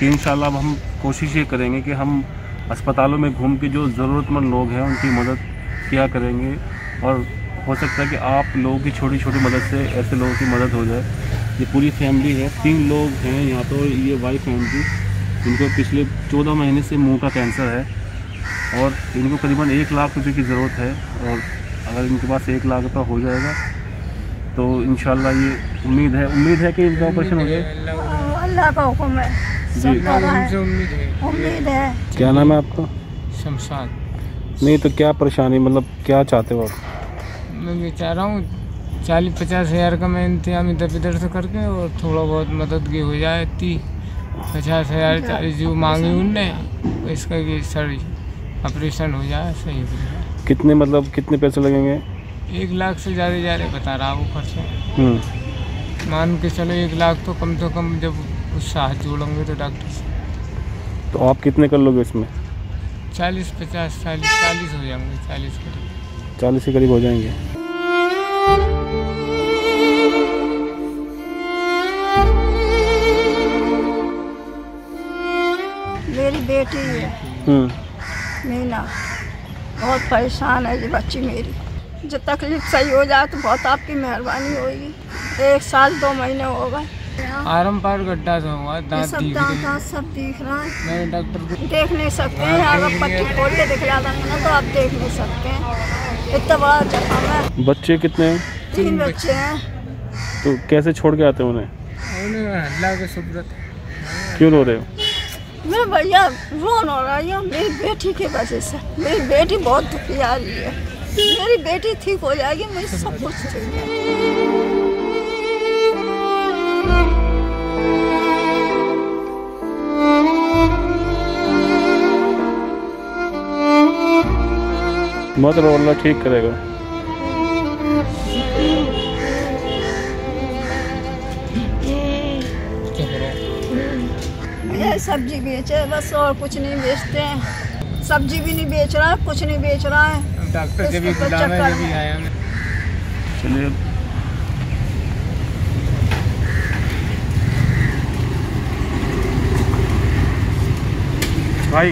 कि इन अब हम कोशिश ये करेंगे कि हम अस्पतालों में घूम के जो ज़रूरतमंद लोग हैं, उनकी मदद किया करेंगे। और हो सकता है कि आप लोगों की छोटी छोटी मदद से ऐसे लोगों की मदद हो जाए। ये पूरी फैमिली है, तीन लोग हैं यहाँ पर ये वाइफ हैं उनकी। इनको पिछले चौदह महीने से मुँह का कैंसर है और इनको करीबन एक लाख रुपए की ज़रूरत है और अगर इनके पास एक लाख रुपये हो जाएगा तो इन ये उम्मीद है। उम्मीद है कि इनका ऑपरेशन हो जाए। अल्लाह का हुक्म है। जी। उम्मीद है। क्या नाम है आपका? शमशान नहीं तो क्या परेशानी मतलब क्या चाहते हो आप? मैं ये चाह रहा हूँ चालीस पचास हज़ार का मैं इंतज़ाम इधर इधर से करके और थोड़ा बहुत मदद की हो जाए तीस पचास हज़ार चालीस जो मांगी उनने इसका कि सर ऑपरेशन हो जाए सही हो जाए। कितने मतलब कितने पैसे लगेंगे? एक लाख से ज़्यादा जा रहे बता रहा वो खर्चा हम्म। मान के चलो एक लाख तो कम से तो कम जब हाथ जोड़ेंगे तो डॉक्टर से तो आप कितने कर लोगे इसमें? चालीस पचास चालीस चालीस हो जाएँगे चालीस करीब। चालीस के करीब हो जाएँगे। मेरी बेटी है। हम्म। मीना बहुत परेशान है ये बच्ची मेरी। जो तकलीफ़ सही हो जाए तो बहुत आपकी मेहरबानी होगी। एक साल दो महीने हो गए। आरम पार गड्ढा से हुआ दांत सब दिख दांत रहे सब दिख रहा है। मैंने डॉक्टर को देख नहीं सकते हैं अगर पट्टी खोल के दिखला देंगे ना तो आप देख नहीं सकते। हैं इतना बड़ा जख्म है। बच्चे कितने हैं? तीन बच्चे हैं। तो कैसे छोड़ के आते हैं उन्हें? उन्हें हल्ला के सुब्रत क्यों रो रहे हो? मैं भैया रोन हो रही हूँ। मेरी बेटी की वजह से। मेरी बेटी बहुत दुखी आ रही है। मेरी बेटी ठीक हो जाएगी मेरी सब कुछ ठीक है मत रो अल्लाह ठीक करेगा। सब्ज़ी बेचे बस और कुछ नहीं बेचते हैं। सब्ज़ी भी नहीं बेच रहा है कुछ नहीं बेच रहा है। डॉक्टर जब भी भी आया चलिए। भाई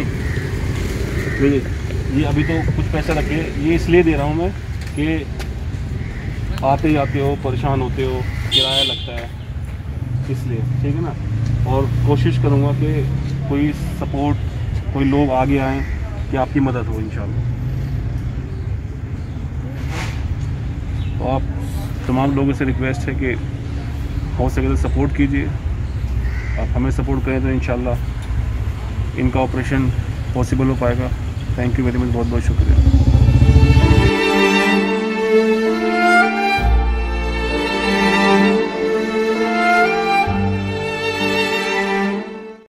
ये अभी तो कुछ पैसा रखे ये इसलिए दे रहा हूँ मैं कि आते जाते हो, परेशान होते हो, किराया लगता है, इसलिए, ठीक है ना? और कोशिश करूँगा कि कोई सपोर्ट, कोई लोग आगे आएँ कि आपकी मदद हो, इंशाल्लाह। तो आप तमाम लोगों से रिक्वेस्ट है कि हो सके तो सपोर्ट कीजिए। आप हमें सपोर्ट करें तो इन इनका ऑपरेशन पॉसिबल हो पाएगा। थैंक यू वेरी मच बहुत बहुत शुक्रिया।